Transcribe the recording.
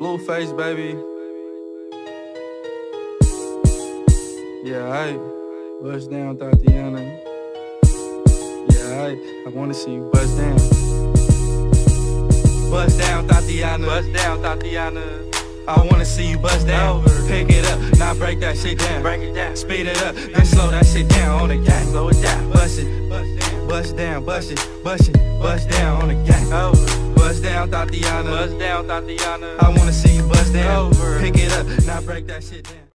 Blueface, baby. Yeah, I bust down, Thotiana. Yeah, I I wanna see you bust down. Bust down, Thotiana. Bust down, Thotiana. I wanna see you bust down. Pick it up, now break that shit down. Break it down. Speed it up, then slow that shit down on the gang. Slow it down. Bust it, bust down, bust down, bust it, bust it, bust down on the gang. Over. Down, Thotiana. Bust down, Thotiana. I wanna see you bust down. Over. Pick it up, now break that shit down.